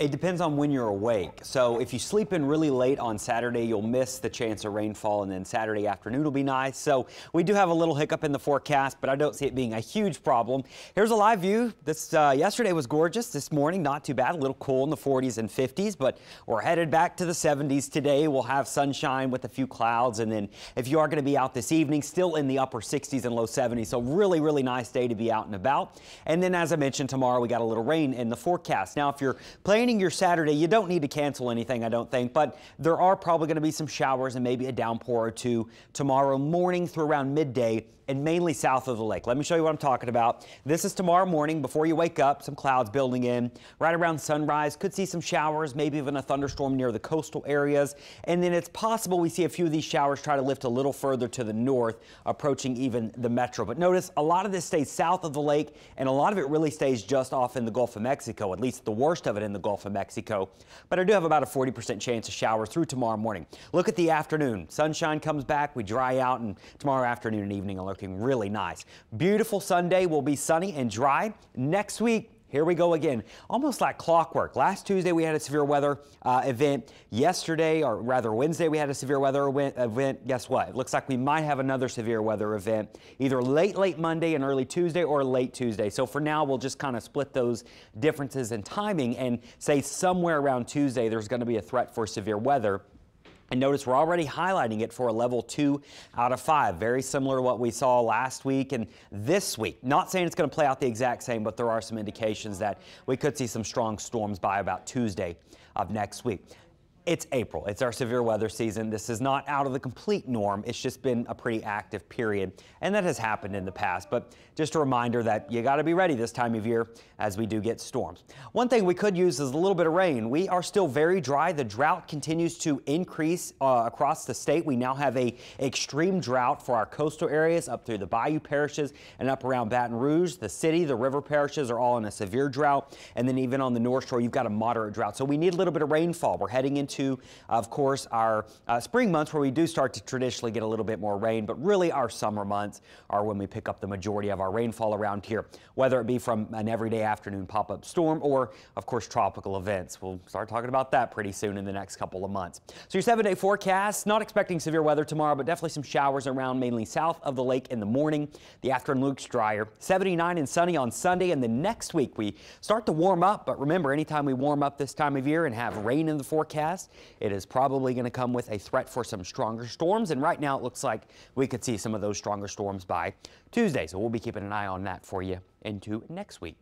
It depends on when you're awake. So if you sleep in really late on Saturday, you'll miss the chance of rainfall, and then Saturday afternoon will be nice. So we do have a little hiccup in the forecast, but I don't see it being a huge problem. Here's a live view. This uh, yesterday was gorgeous. This morning, not too bad. A little cool in the 40s and 50s, but we're headed back to the 70s today. We'll have sunshine with a few clouds, and then if you are going to be out this evening, still in the upper 60s and low 70s. So really, really nice day to be out and about. And then, as I mentioned, tomorrow we got a little rain in the forecast. Now, if you're planning your Saturday, you don't need to cancel anything, I don't think, but there are probably going to be some showers and maybe a downpour or two tomorrow morning through around midday and mainly south of the lake. Let me show you what I'm talking about. This is tomorrow morning before you wake up, some clouds building in. Right around sunrise, could see some showers, maybe even a thunderstorm near the coastal areas. And then it's possible we see a few of these showers try to lift a little further to the north, approaching even the metro. But notice a lot of this stays south of the lake, and a lot of it really stays just off in the Gulf of Mexico, at least the worst of it in the Gulf of Mexico. But I do have about a 40% chance of showers through tomorrow morning. Look at the afternoon. Sunshine comes back, we dry out, and tomorrow afternoon and evening are looking really nice. Beautiful Sunday will be sunny and dry. Next week, here we go again, almost like clockwork. Last Tuesday we had a severe weather uh, event. Yesterday, or rather Wednesday, we had a severe weather event. Guess what? It looks like we might have another severe weather event either late, late Monday and early Tuesday or late Tuesday. So for now, we'll just kind of split those differences in timing and say somewhere around Tuesday there's going to be a threat for severe weather. And notice we're already highlighting it for a level two out of five. Very similar to what we saw last week and this week. Not saying it's going to play out the exact same, but there are some indications that we could see some strong storms by about Tuesday of next week. It's April. It's our severe weather season. This is not out of the complete norm. It's just been a pretty active period, and that has happened in the past. But just a reminder that you got to be ready this time of year as we do get storms. One thing we could use is a little bit of rain. We are still very dry. The drought continues to increase uh, across the state. We now have a extreme drought for our coastal areas up through the bayou parishes and up around Baton Rouge. The city, the river parishes are all in a severe drought, and then even on the North Shore, you've got a moderate drought. So we need a little bit of rainfall. We're heading into into, of course, our uh, spring months where we do start to traditionally get a little bit more rain, but really our summer months are when we pick up the majority of our rainfall around here, whether it be from an everyday afternoon pop-up storm or, of course, tropical events. We'll start talking about that pretty soon in the next couple of months. So your seven-day forecast, not expecting severe weather tomorrow, but definitely some showers around mainly south of the lake in the morning. The afternoon looks drier. 79 and sunny on Sunday, and the next week we start to warm up, but remember, anytime we warm up this time of year and have rain in the it is probably going to come with a threat for some stronger storms. And right now it looks like we could see some of those stronger storms by Tuesday. So we'll be keeping an eye on that for you into next week.